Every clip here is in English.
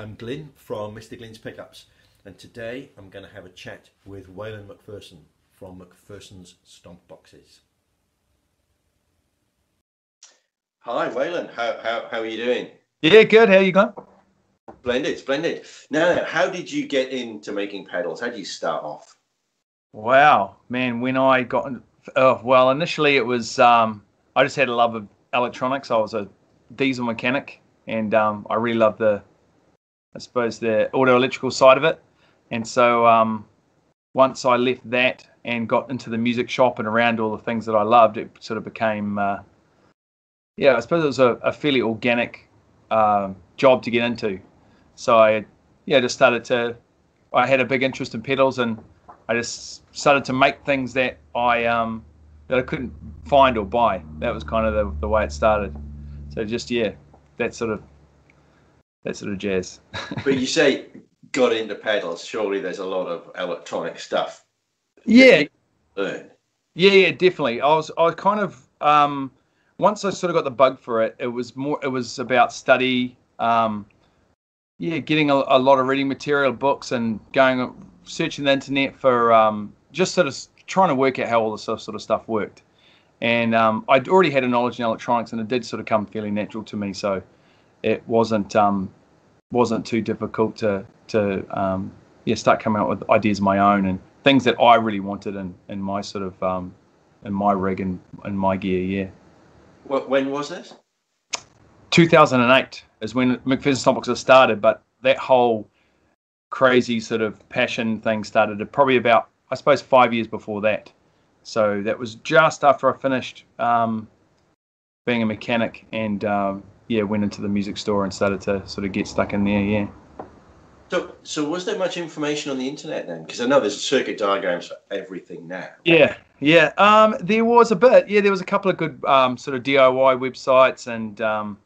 Hi, I'm Glyn from Mr. Glyn's Pickups, and today I'm going to have a chat with Waylon McPherson from McPherson's Stomp Boxes. Hi, Waylon. How, how, how are you doing? Yeah, good. How are you going? Splendid, splendid. Now, how did you get into making pedals? How did you start off? Wow, man. When I got, oh, well, initially it was um, I just had a love of electronics. I was a diesel mechanic, and um, I really loved the, I suppose, the auto electrical side of it. And so um, once I left that and got into the music shop and around all the things that I loved, it sort of became, uh, yeah, I suppose it was a, a fairly organic uh, job to get into. So I, yeah, just started to, I had a big interest in pedals and I just started to make things that I um, that I couldn't find or buy. That was kind of the, the way it started. So just yeah, that sort of that sort of jazz. but you say got into pedals. Surely there's a lot of electronic stuff. Yeah. Yeah, yeah, definitely. I was I kind of um, once I sort of got the bug for it. It was more. It was about study. Um, yeah, getting a, a lot of reading material, books, and going searching the internet for um, just sort of trying to work out how all this sort of stuff worked. And um, I'd already had a knowledge in electronics, and it did sort of come fairly natural to me. So it wasn't um, wasn't too difficult to to um, yeah start coming up with ideas of my own and things that I really wanted in, in my sort of um, in my rig and in my gear. Yeah. What, when was this? 2008 is when McPherson Stompboxes started, but that whole crazy sort of passion thing started probably about I suppose five years before that. So that was just after I finished um, being a mechanic and um, yeah went into the music store and started to sort of get stuck in there. Yeah. So, so was there much information on the internet then? Because I know there's circuit diagrams for everything now. Yeah, yeah. Um, there was a bit. Yeah, there was a couple of good um, sort of DIY websites, and um,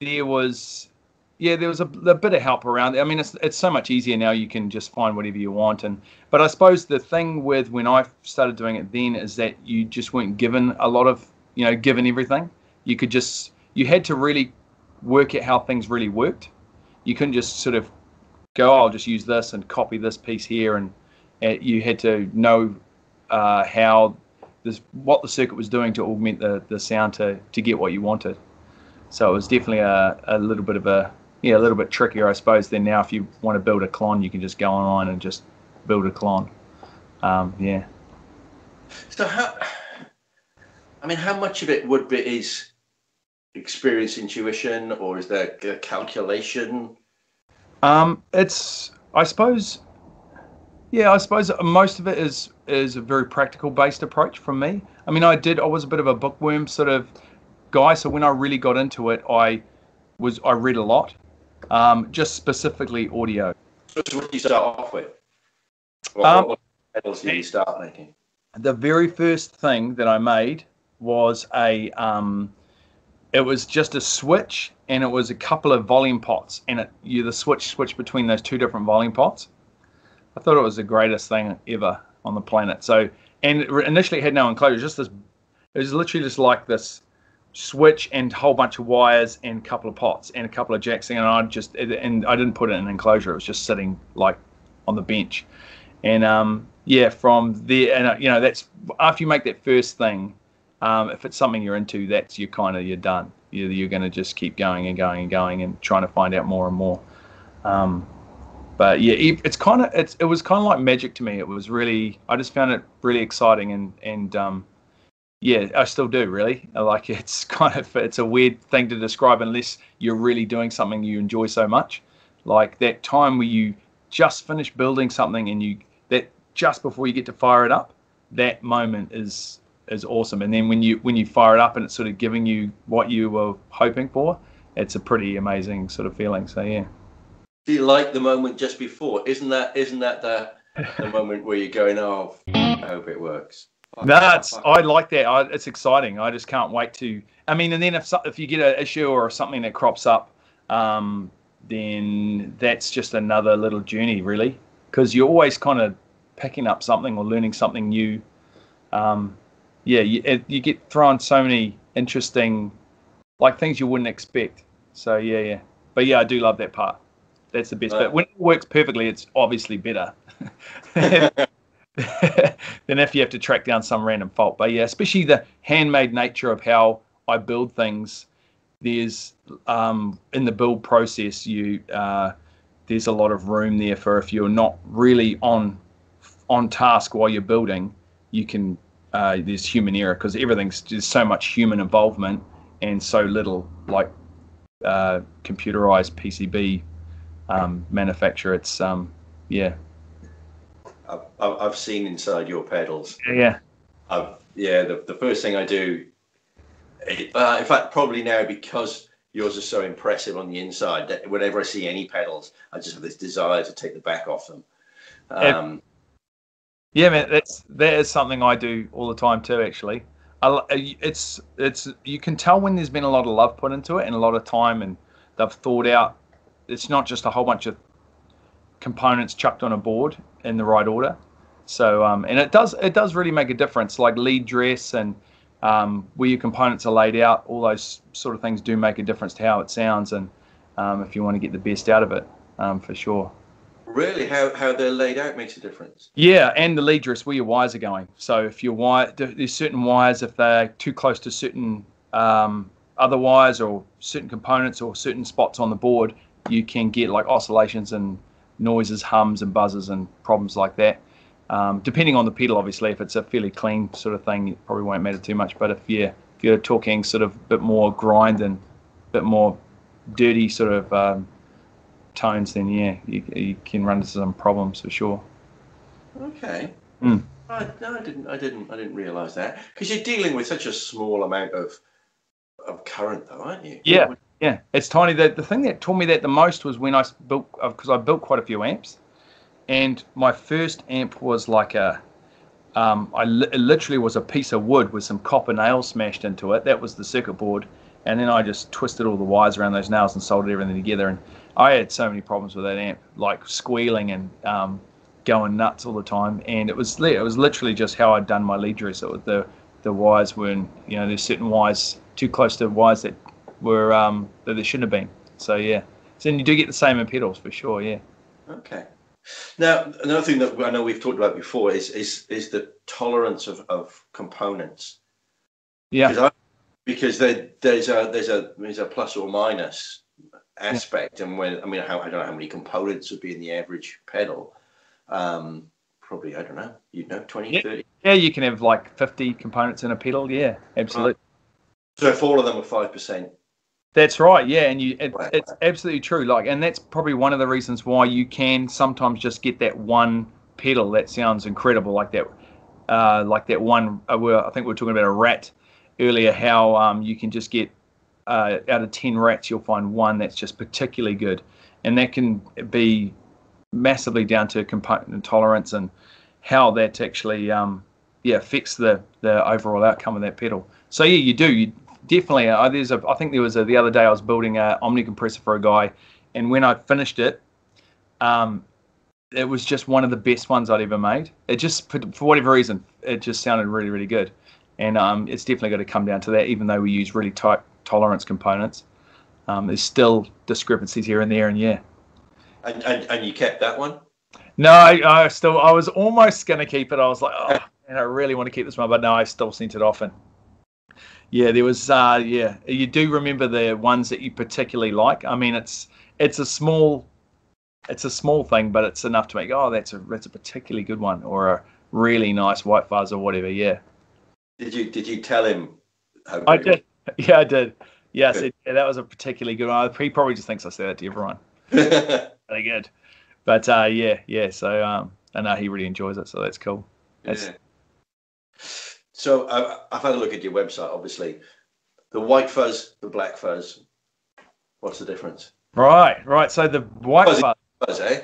there was yeah, there was a, a, bit of help around. I mean, it's it's so much easier now. You can just find whatever you want. And but I suppose the thing with when I started doing it then is that you just weren't given a lot of you know given everything. You could just you had to really work out how things really worked. You couldn't just sort of go, oh, I'll just use this and copy this piece here, and uh, you had to know uh, how this what the circuit was doing to augment the the sound to to get what you wanted. So it was definitely a, a little bit of a yeah, a little bit trickier, I suppose. Then now, if you want to build a clone, you can just go online and just build a clone. Um, yeah. So how? I mean, how much of it would be is experience, intuition, or is there a calculation? Um, it's I suppose. Yeah, I suppose most of it is is a very practical based approach from me. I mean, I did. I was a bit of a bookworm sort of guy, so when I really got into it, I was I read a lot um, just specifically audio. So what did you start off with? What, um, what pedals did you start making? The very first thing that I made was a um, it was just a switch and it was a couple of volume pots and it you the switch switch between those two different volume pots. I thought it was the greatest thing ever on the planet. So and initially it had no enclosure, just this. It was literally just like this switch and a whole bunch of wires and a couple of pots and a couple of jacks and I just and I didn't put it in an enclosure. It was just sitting like on the bench, and um, yeah, from there and uh, you know that's after you make that first thing. Um, if it's something you're into, that's you kind of you're done. You're, you're going to just keep going and going and going and trying to find out more and more. Um, but yeah, it's kind of it's it was kind of like magic to me. It was really I just found it really exciting and and um, yeah, I still do really. Like it's kind of it's a weird thing to describe unless you're really doing something you enjoy so much. Like that time where you just finish building something and you that just before you get to fire it up, that moment is is awesome. And then when you when you fire it up and it's sort of giving you what you were hoping for, it's a pretty amazing sort of feeling. So yeah. Do you like the moment just before? Isn't that isn't that the the moment where you're going, oh, I hope it works? That's I like that. I, it's exciting. I just can't wait to. I mean, and then if if you get an issue or something that crops up, um, then that's just another little journey, really, because you're always kind of picking up something or learning something new. Um, yeah, you, it, you get thrown so many interesting, like things you wouldn't expect. So yeah, yeah. But yeah, I do love that part. That's the best. Right. But when it works perfectly, it's obviously better than if you have to track down some random fault. But yeah, especially the handmade nature of how I build things. There's um, in the build process, you uh, there's a lot of room there for if you're not really on on task while you're building, you can uh, there's human error because everything's there's so much human involvement and so little like uh, computerized PCB um, manufacture. It's um, yeah, I've, I've seen inside your pedals. yeah, I've, yeah, the, the first thing I do, uh, in fact, probably now because yours are so impressive on the inside, that whenever I see any pedals, I just have this desire to take the back off them. Um, yeah, man. That's that is something I do all the time too. Actually, I, uh, it's it's you can tell when there's been a lot of love put into it and a lot of time, and they've thought out. It's not just a whole bunch of components chucked on a board in the right order. So um, and it does it does really make a difference. Like lead dress and um, where your components are laid out, all those sort of things do make a difference to how it sounds, and um, if you want to get the best out of it, um, for sure. Really, how, how they're laid out makes a difference. Yeah, and the lead dress where your wires are going. So if your wire, there's certain wires if they're too close to certain um, other wires or certain components or certain spots on the board, you can get like oscillations and noises, hums and buzzes and problems like that. Um, depending on the pedal, obviously, if it's a fairly clean sort of thing, it probably won't matter too much. But if you're if you're talking sort of a bit more grind and a bit more dirty sort of um, tones, then yeah, you, you can run into some problems for sure. Okay. Mm. I, no, I didn't. I didn't. I didn't realise that because you're dealing with such a small amount of of current, though, aren't you? Yeah. Yeah, it's tiny. The, the thing that taught me that the most was when I built, because I built quite a few amps. And my first amp was like a, um, I li- it literally was a piece of wood with some copper nails smashed into it. That was the circuit board. And then I just twisted all the wires around those nails and soldered everything together. And I had so many problems with that amp, like squealing and um, going nuts all the time. And it was it was literally just how I'd done my lead dress. It was the the wires weren't, you know, there's certain wires too close to wires that were um, that they shouldn't have been. So yeah, so then you do get the same in pedals for sure. Yeah. Okay. Now, another thing that I know we've talked about before is is is the tolerance of, of components. Yeah. Because, I, because there, there's a there's a there's a plus or minus aspect, and when I mean how, I don't know how many components would be in the average pedal. Um, probably I don't know. You know, 20, Yeah. 30. Yeah, you can have like 50 components in a pedal. Yeah, absolutely. So if all of them are five percent, That's right. Yeah, and you it, Right. it's absolutely true. Like, and that's probably one of the reasons why you can sometimes just get that one pedal that sounds incredible, like that, uh, like that one. Uh, I think we were talking about a rat earlier. How um, you can just get uh, out of ten rats, you'll find one that's just particularly good, and that can be massively down to component tolerance and how that actually um, yeah affects the the overall outcome of that pedal. So yeah, you do. You definitely. Uh, there's a. I think there was a, the other day I was building a Omni compressor for a guy, and when I finished it, um, it was just one of the best ones I'd ever made. It just for, for whatever reason, it just sounded really really good, and um, it's definitely got to come down to that. Even though we use really tight tolerance components, um, there's still discrepancies here and there, and yeah. and, and and you kept that one. No, I, I still I was almost gonna keep it. I was like, oh, man, I really want to keep this one, but no, I still sent it off. And yeah, there was uh, yeah, you do remember the ones that you particularly like. I mean, it's it's a small it's a small thing, but it's enough to make oh that's a that's a particularly good one or a really nice white fuzz or whatever. Yeah, Did you did you tell him? How I did. Yeah, I did. Yes, it, yeah, that was a particularly good one. He probably just thinks I said that to everyone. Really good. But uh, yeah, yeah. So um, I know he really enjoys it, so that's cool. That's- Yeah. So I, I've had a look at your website. Obviously, the white fuzz, the black fuzz. What's the difference? Right, right. So the white fuzz. Fuzz, eh?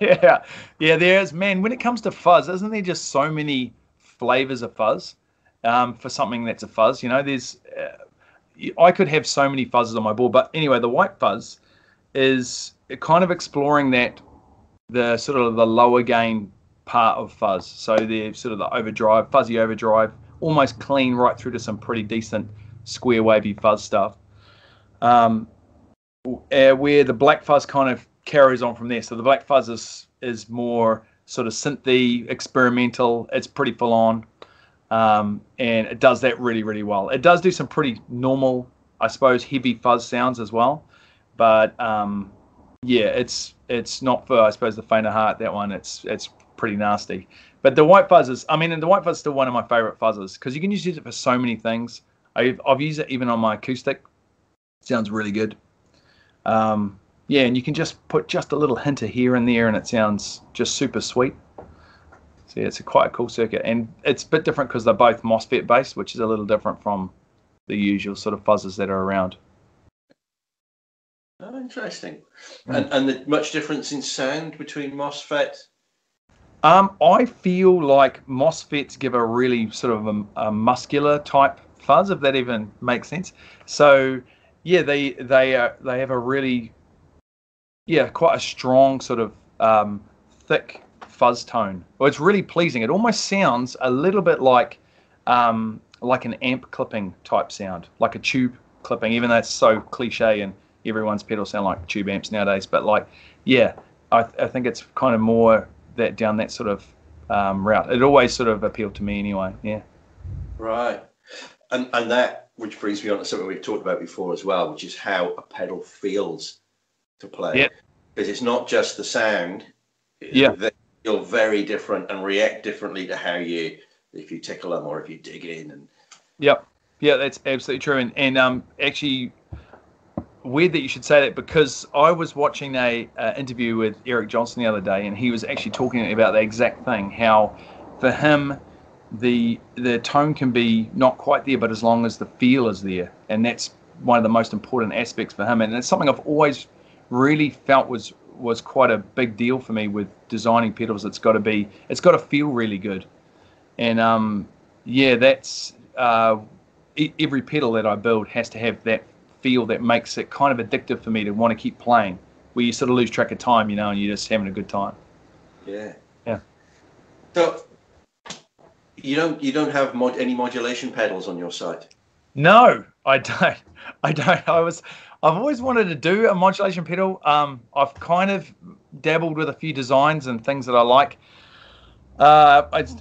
yeah, yeah. There's man. When it comes to fuzz, isn't there just so many flavors of fuzz um, for something that's a fuzz? You know, there's. Uh, I could have so many fuzzes on my board, but anyway, the white fuzz is kind of exploring that the sort of the lower gain part of fuzz. So the sort of the overdrive, fuzzy overdrive, almost clean right through to some pretty decent square wavy fuzz stuff. Um, uh, where the black fuzz kind of carries on from there. So the Black Fuzz is is more sort of synthy, experimental. It's pretty full on, um, and it does that really really well. It does do some pretty normal, I suppose, heavy fuzz sounds as well, but um, yeah, it's it's not for I suppose the faint of heart. That one, it's it's pretty nasty. But the white fuzz is, I mean, and the white fuzz is still one of my favorite fuzzes because you can just use it for so many things. I've, I've used it even on my acoustic. sounds really good. Um, yeah, and you can just put just a little hint of here and there, and it sounds just super sweet. So yeah, it's a quite a cool circuit, and it's a bit different because they're both MOSFET based, which is a little different from the usual sort of fuzzes that are around. Oh, interesting. Mm. And and the much difference in sound between MOSFET um, I feel like MOSFETs give a really sort of a, a, muscular type fuzz, if that even makes sense. So, yeah, they they are they have a really yeah quite a strong sort of um, thick fuzz tone. Well, it's really pleasing. It almost sounds a little bit like um, like an amp clipping type sound, like a tube clipping, even though it's so cliche and everyone's pedals sound like tube amps nowadays. But like, yeah, I, I think it's kind of more that down that sort of um, route. It always sort of appealed to me anyway. Yeah. Right, and and that which brings me on to something we've talked about before as well, which is how a pedal feels to play. Yeah. Because it's not just the sound. Yeah. You're very different and react differently to how you if you tickle them or if you dig in and. Yep. Yeah, that's absolutely true. And and um actually weird that you should say that because I was watching a interview with Eric Johnson the other day, and he was actually talking about the exact thing. How for him, the the tone can be not quite there, but as long as the feel is there, and that's one of the most important aspects for him. And it's something I've always really felt was was quite a big deal for me with designing pedals. It's got to be, it's got to feel really good, and um, yeah, that's uh, every pedal that I build has to have that feel that makes it kind of addictive for me to want to keep playing, where you sort of lose track of time, you know, and you're just having a good time. Yeah. Yeah. So you don't you don't have mod, any modulation pedals on your site? No, I don't. I don't. I was. I've always wanted to do a modulation pedal. Um, I've kind of dabbled with a few designs and things that I like. Uh, it's,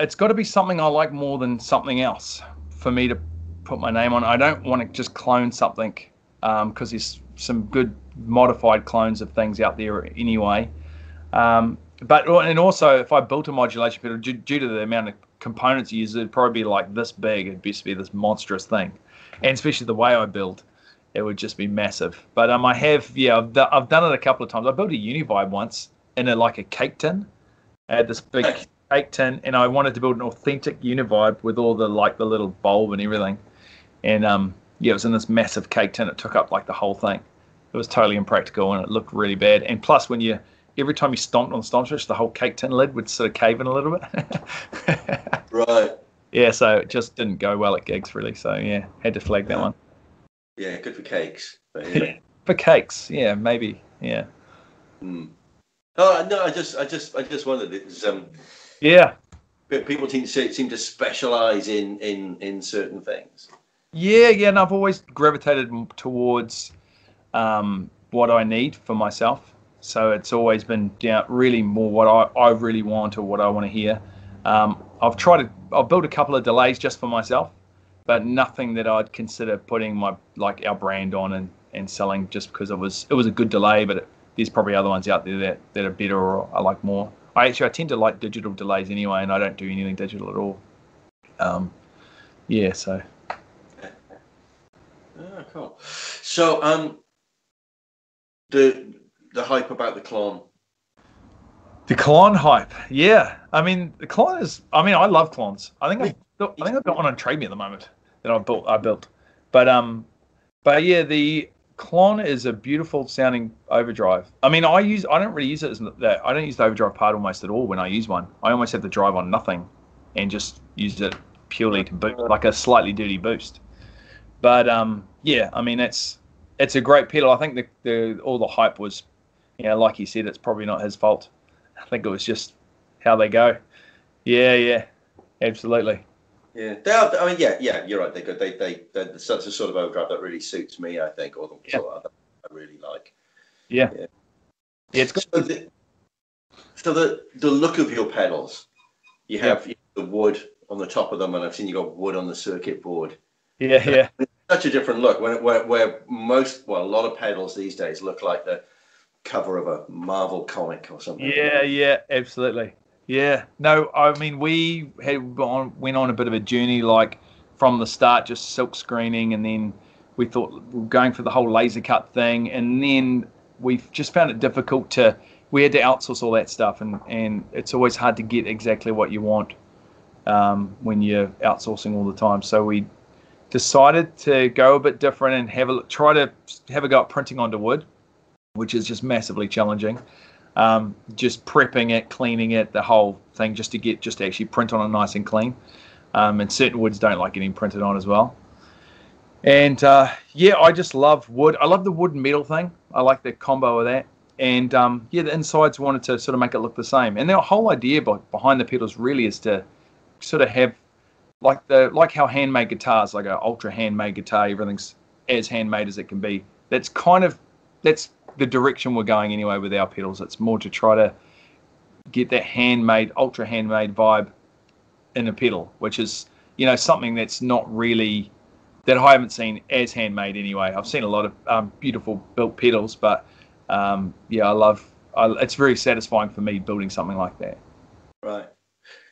it's got to be something I like more than something else for me to put my name on. I don't want to just clone something because um, there's some good modified clones of things out there anyway. Um, but and also, if I built a modulation pedal due, due, to the amount of components you use, it'd probably be like this big. It'd just be this monstrous thing, and especially the way I build, it would just be massive. But um, I have yeah, I've, I've done it a couple of times. I built a Univibe once in a like a cake tin. I had this big cake tin, and I wanted to build an authentic Univibe with all the like the little bulb and everything and um, yeah, it was in this massive cake tin. It took up like the whole thing. It was totally impractical and it looked really bad. And plus, when you every time you stomped on the stomp switch, the whole cake tin lid would sort of cave in a little bit. right. Yeah, so it just didn't go well at gigs really. So yeah, had to flag that one. Yeah, good for cakes. For cakes, yeah, maybe, yeah. Hmm. Oh no, I just, I just, I just wondered. It's um. Yeah. People seem to seem to specialize in in in certain things. Yeah, yeah, and I've always gravitated towards um, what I need for myself. So it's always been down really more what I, I really want or what I want to hear. Um, I've tried to I've built a couple of delays just for myself, but nothing that I'd consider putting my like our brand on and, and selling just because it was it was a good delay. But it, there's probably other ones out there that, that are better or I like more. I actually I tend to like digital delays anyway, and I don't do anything digital at all. Um, yeah, so Ah, cool. So, um, the the hype about the Klon. The Klon hype, yeah. I mean, the Klon is. I mean, I love clones. I think I've, I think I've got one on Trade Me at the moment that I built. I built, but um, but yeah, the Klon is a beautiful sounding overdrive. I mean, I use. I don't really use it as that. I don't use the overdrive part almost at all when I use one. I almost have the drive on nothing, and just use it purely to boost, like a slightly dirty boost. But um, yeah, I mean it's it's a great pedal. I think the, the all the hype was, you know, like you said, it's probably not his fault. I think it was just how they go. Yeah, yeah, absolutely. Yeah, they are. I mean, yeah, yeah, you're right. They're good. They they they're such a sort of overdrive that really suits me. I think, or the yeah. sort of I really like. Yeah. yeah. Yeah, it's good. So the, so the the look of your pedals, you have the wood on the top of them, and I've seen you got wood on the circuit board. Yeah, yeah. Such a different look. When where, where most well, a lot of pedals these days look like the cover of a Marvel comic or something. Yeah, yeah, absolutely. Yeah. No, I mean we had went on a bit of a journey like from the start, just silk screening, and then we thought we were going for the whole laser cut thing, and then we just found it difficult to. We had to outsource all that stuff, and and it's always hard to get exactly what you want um, when you're outsourcing all the time. So we decided to go a bit different and have a try to have a go at printing onto wood, which is just massively challenging. Um, just prepping it, cleaning it, the whole thing, just to get just to actually print on it nice and clean. Um, and certain woods don't like getting printed on as well. And uh, yeah, I just love wood. I love the wood and metal thing. I like the combo of that. And um, yeah, the insides wanted to sort of make it look the same. And the whole idea behind the pedals really is to sort of have like the like how handmade guitars, like an ultra handmade guitar, everything's as handmade as it can be. That's kind of that's the direction we're going anyway with our pedals. It's more to try to get that handmade, ultra handmade vibe in a pedal, which is you know something that's not really that I haven't seen as handmade anyway. I've seen a lot of um, beautiful built pedals, but um, yeah, I love. I, it's very satisfying for me building something like that. Right.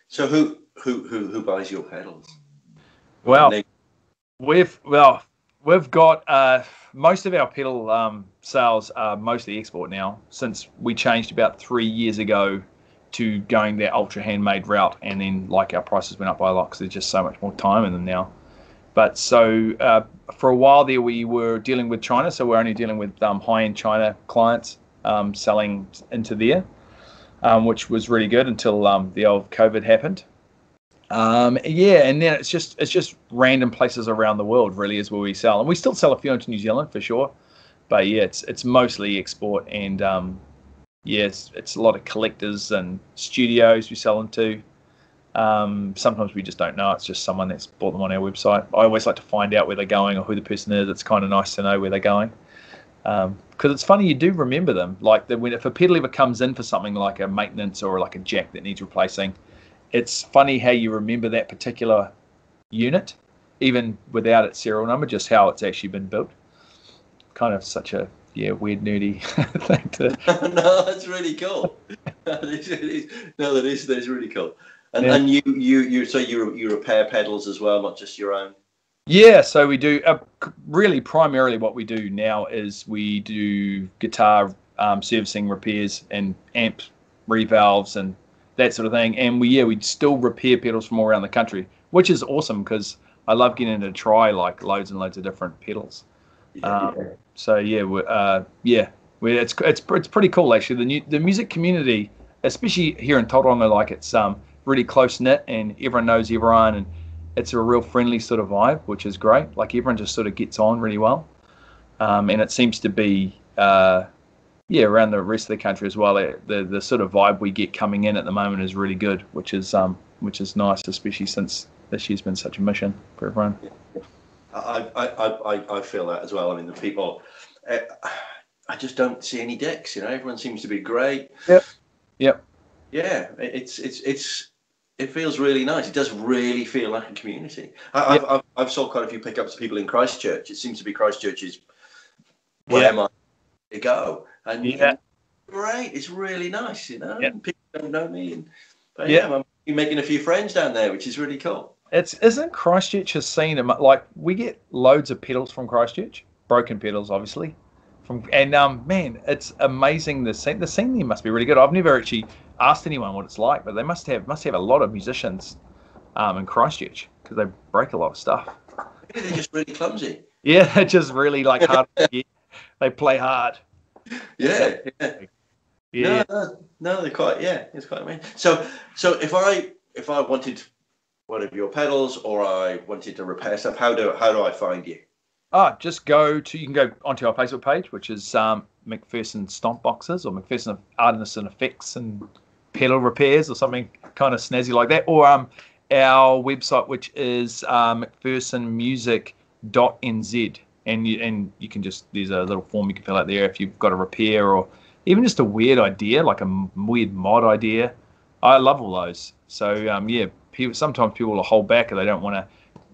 So who who who who buys your pedals? Well, they... we've well we've got uh, most of our pedal um, sales are mostly export now since we changed about three years ago to going that ultra handmade route, and then like our prices went up by a lot because there's just so much more time in them now. But so uh, for a while there, we were dealing with China, so we're only dealing with um, high-end China clients um, selling into there, um, which was really good until um, the old COVID happened. Um, yeah, and then it's just it's just random places around the world really is where we sell, and we still sell a few into New Zealand for sure, but yeah, it's it's mostly export, and um, yeah, it's, it's, a lot of collectors and studios we sell them to. Um, sometimes we just don't know. It's just someone that's bought them on our website. I always like to find out where they're going or who the person is. It's kind of nice to know where they're going because um, it's funny you do remember them. Like the, when if a pedal ever comes in for something like a maintenance or like a jack that needs replacing it's funny how you remember that particular unit, even without its serial number, just how it's actually been built. Kind of such a yeah weird nerdy thing to. no, that's really cool. is, is, no, that is that's really cool. And yeah. and you you you so you you repair pedals as well, not just your own. Yeah, so we do uh, really primarily what we do now is we do guitar um, servicing repairs and amp revalves and that sort of thing. And we yeah we'd still repair pedals from all around the country, which is awesome because I love getting to try like loads and loads of different pedals. Yeah, um, yeah. So yeah, uh, yeah, it's it's it's pretty cool actually. The new the music community, especially here in Tauranga, like it's um really close knit and everyone knows everyone and it's a real friendly sort of vibe, which is great. Like everyone just sort of gets on really well, um, and it seems to be uh, yeah, around the rest of the country as well. The the sort of vibe we get coming in at the moment is really good, which is um which is nice, especially since this year's been such a mission for everyone. I I, I, I feel that as well. I mean, the people, uh, I just don't see any dicks. You know, everyone seems to be great. Yep. Yep. Yeah, it's it's it's it feels really nice. It does really feel like a community. I, have I've, I've sold quite a few pickups of people in Christchurch. It seems to be Christchurch's where yeah. I go and yeah. great. It's really nice, you know. Yeah. People don't know me, and but yeah, yeah I'm making a few friends down there, which is really cool. It's isn't Christchurch has seen like we get loads of pedals from Christchurch, broken pedals, obviously. From and um, man, it's amazing. The scene, the scene there must be really good. I've never actually asked anyone what it's like, but they must have must have a lot of musicians um, in Christchurch because they break a lot of stuff. Maybe they're just really clumsy. Yeah, they're just really like hard. they play hard yeah, yeah. Yeah. No, no, no, they're quite. Yeah, it's quite amazing. So, so if I if I wanted one of your pedals or I wanted to repair stuff, how do how do I find you? Ah, just go to you can go onto our Facebook page, which is um, McPherson Stomp Boxes or McPherson Artists and Effects and Pedal Repairs or something kind of snazzy like that, or um, our website, which is uh, McPhersonMusic.nz and you and you can just there's a little form you can fill out there if you've got a repair or even just a weird idea, like a weird mod idea. I love all those. So um, yeah, people sometimes people will hold back and they don't want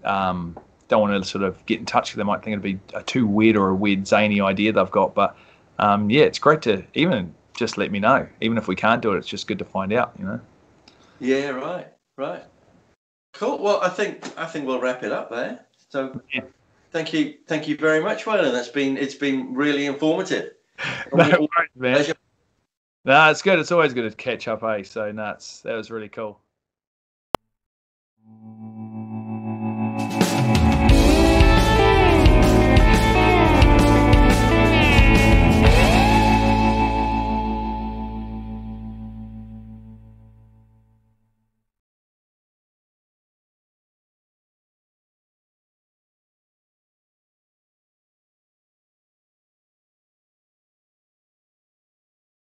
to um, don't want to sort of get in touch. They might think it'd be a too weird or a weird zany idea they've got. But um, yeah, it's great to even just let me know. Even if we can't do it, it's just good to find out. You know. Yeah. Right. Right. Cool. Well, I think I think we'll wrap it up there. So, Yeah. Thank you, thank you very much, Waylon. That's been it's been really informative. No worries, man. Pleasure. No, it's good. It's always good to catch up, eh? So nuts. That was really cool.